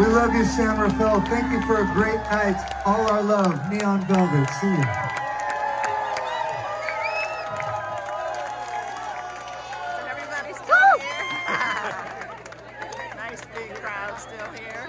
We love you, San Rafael. Thank you for a great night. All our love, Neon Velvet. See you. Everybody's still here. nice big crowd still here.